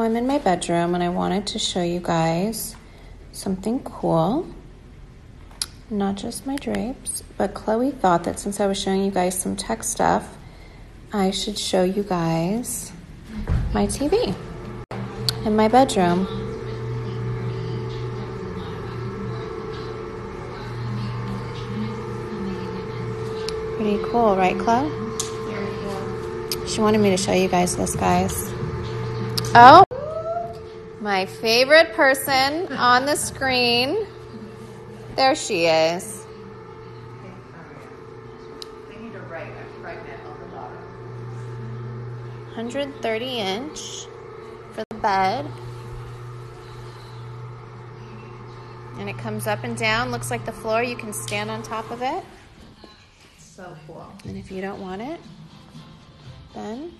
I'm in my bedroom and I wanted to show you guys something cool. Not just my drapes, but Khloé thought that since I was showing you guys some tech stuff, I should show you guys my TV in my bedroom. Pretty cool, right, Khloé? She wanted me to show you guys this, guys. Oh, my favorite person on the screen. There she is. They need to write a pregnant on the bottom. 130 inch for the bed. And it comes up and down. Looks like the floor. You can stand on top of it. So cool. And if you don't want it, then